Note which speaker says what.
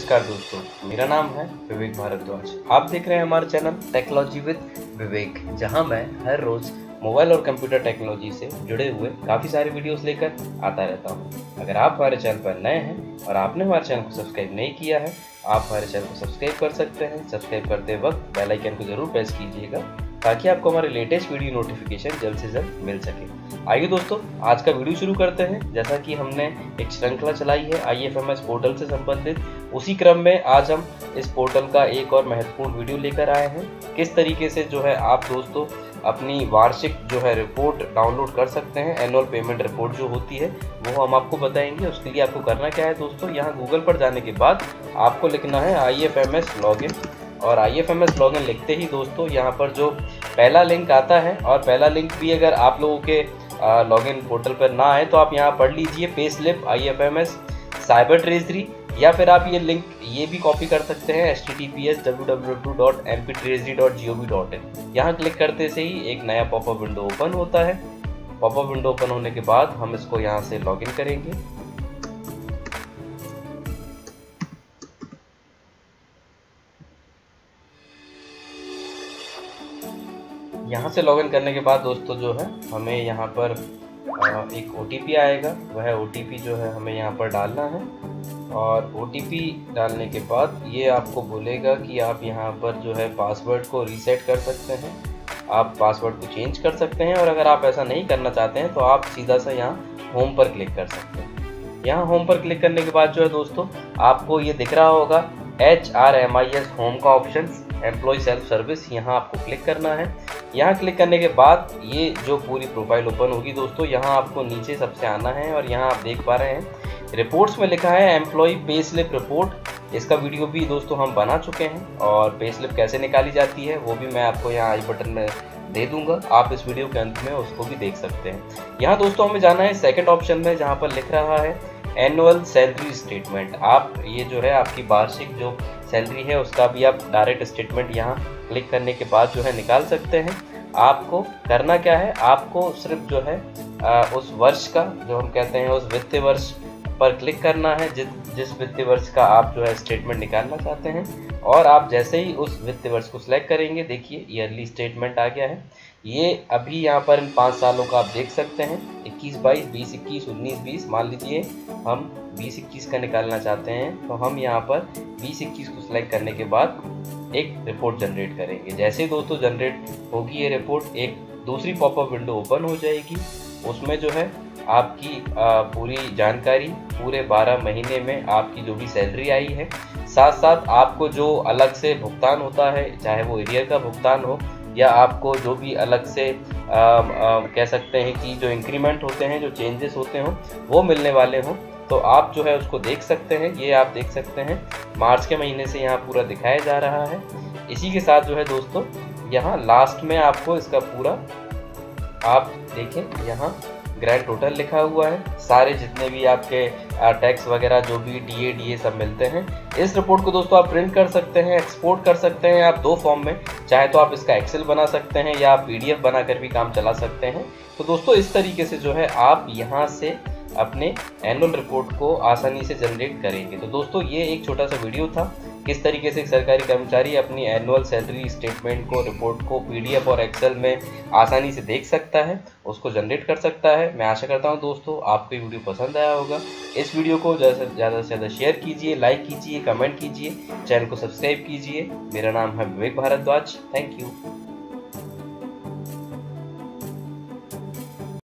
Speaker 1: नमस्कार दोस्तों, मेरा नाम है विवेक भारद्वाज आप देख रहे हैं हमारा चैनल टेक्नोलॉजी विद विवेक, जहाँ मैं हर रोज मोबाइल और कंप्यूटर टेक्नोलॉजी से जुड़े हुए काफ़ी सारे वीडियोस लेकर आता रहता हूँ। अगर आप हमारे चैनल पर नए हैं और आपने हमारे चैनल को सब्सक्राइब नहीं किया है, आप हमारे चैनल को सब्सक्राइब कर सकते हैं सब्सक्राइब करते वक्त बेल आइकन को ज़रूर प्रेस कीजिएगा ताकि आपको हमारे लेटेस्ट वीडियो नोटिफिकेशन जल्द से जल्द मिल सके। आइए दोस्तों, आज का वीडियो शुरू करते हैं। जैसा कि हमने एक श्रृंखला चलाई है I F M S portal से संबंधित। उसी क्रम में आज हम इस पोर्टल का एक और महत्वपूर्ण वीडियो लेकर आए हैं। किस तरीके से जो है आप दोस्तों अपनी वार्षिक जो है रिपोर्ट डाउनलोड कर सकते हैं एनुअल पेमेंट रिपोर्ट जो होती है, वो हम आपको बताएँगे। उसके लिए आपको करना क्या है दोस्तों, यहाँ गूगल पर जाने के बाद आपको लिखना है I F M S login और I F M S login लिखते ही दोस्तों, यहाँ पर जो पहला लिंक आता है, और पहला लिंक भी अगर आप लोगों के लॉगिन पोर्टल पर ना आए तो आप यहाँ पढ़ लीजिए pay slip I F M S cyber treasury या फिर आप ये लिंक ये भी कॉपी कर सकते हैं H T T P S W W W dot M P treasury dot G O V dot in यहाँ क्लिक करते से ही एक नया पॉपअप विंडो ओपन होता है। पॉपअप विंडो ओपन होने के बाद हम इसको यहाँ से लॉगिन करेंगे। यहाँ से लॉगिन करने के बाद दोस्तों जो है, हमें यहाँ पर एक ओटीपी आएगा। वह ओटीपी जो है, हमें यहाँ पर डालना है। और ओटीपी डालने के बाद ये आपको बोलेगा कि आप यहाँ पर जो है पासवर्ड को रीसेट कर सकते हैं। आप पासवर्ड को चेंज कर सकते हैं और अगर आप ऐसा नहीं करना चाहते हैं तो आप सीधा सा यहाँ होम पर क्लिक कर सकते हैं। यहाँ होम पर क्लिक करने के बाद जो है दोस्तों, आपको ये दिख रहा होगा H R M I S home का ऑप्शन एम्प्लॉय सेल्फ सर्विस यहाँ आपको क्लिक करना है। यहाँ क्लिक करने के बाद ये जो पूरी प्रोफ़ाइल ओपन होगी दोस्तों, यहाँ आपको नीचे सबसे आना है और यहाँ आप देख पा रहे हैं। रिपोर्ट्स में लिखा है एम्प्लॉय पे स्लिप रिपोर्ट इसका वीडियो भी दोस्तों हम बना चुके हैं और पे स्लिप कैसे निकाली जाती है, वो भी मैं आपको यहाँ आई बटन में दे दूँगा। आप इस वीडियो के अंत में उसको भी देख सकते हैं। यहाँ दोस्तों हमें जाना है सेकेंड ऑप्शन में, जहाँ पर लिख रहा है एनुअल सैलरी स्टेटमेंट आप ये जो है आपकी वार्षिक जो सैलरी है उसका भी आप डायरेक्ट स्टेटमेंट यहाँ क्लिक करने के बाद जो है निकाल सकते हैं। आपको करना क्या है? आपको सिर्फ़ जो है आ, उस वर्ष का जो हम कहते हैं उस वित्तीय वर्ष पर क्लिक करना है जिस जिस वित्तीय वर्ष का आप जो है स्टेटमेंट निकालना चाहते हैं। और आप जैसे ही उस वित्तीय वर्ष को सिलेक्ट करेंगे, देखिए ईयरली स्टेटमेंट आ गया है। ये अभी यहाँ पर इन पाँच सालों का आप देख सकते हैं। इक्कीस बाईस, बीस इक्कीस, उन्नीस बीस, मान लीजिए हम बीस इक्कीस का निकालना चाहते हैं तो हम यहाँ पर बीस इक्कीस को सिलेक्ट करने के बाद एक रिपोर्ट जनरेट करेंगे। जैसे ही दोस्तों जनरेट होगी ये रिपोर्ट एक दूसरी पॉपअप विंडो ओपन हो जाएगी। उसमें जो है आपकी पूरी जानकारी पूरे 12 महीने में आपकी जो भी सैलरी आई है साथ साथ आपको जो अलग से भुगतान होता है चाहे वो एरियर का भुगतान हो या आपको जो भी अलग से आ, आ, कह सकते हैं कि जो इंक्रीमेंट होते हैं जो चेंजेस होते हों वो मिलने वाले हों। तो आप जो है उसको देख सकते हैं ये आप देख सकते हैं। मार्च के महीने से यहाँ पूरा दिखाया जा रहा है। इसी के साथ जो है दोस्तों यहाँ लास्ट में आपको इसका पूरा आप देखें यहाँ ग्रैंड टोटल लिखा हुआ है। सारे जितने भी आपके टैक्स वगैरह जो भी डी ए डी ए सब मिलते हैं। इस रिपोर्ट को दोस्तों आप प्रिंट कर सकते हैं एक्सपोर्ट कर सकते हैं आप दो फॉर्म में। चाहे तो आप इसका एक्सेल बना सकते हैं या आप पी बनाकर भी काम चला सकते हैं। तो दोस्तों इस तरीके से जो है आप यहाँ से अपने एनुअल रिपोर्ट को आसानी से जनरेट करेंगे। तो दोस्तों ये एक छोटा सा वीडियो था। किस तरीके से सरकारी कर्मचारी अपनी एनुअल सैलरी स्टेटमेंट को रिपोर्ट को पीडीएफ और एक्सेल में आसानी से देख सकता है, उसको जनरेट कर सकता है। मैं आशा करता हूँ दोस्तों, आपको ये वीडियो पसंद आया होगा। इस वीडियो को ज़्यादा ज़्यादा से ज़्यादा शेयर कीजिए लाइक कीजिए कमेंट कीजिए चैनल को सब्सक्राइब कीजिए। मेरा नाम है विवेक भारद्वाज। Thank you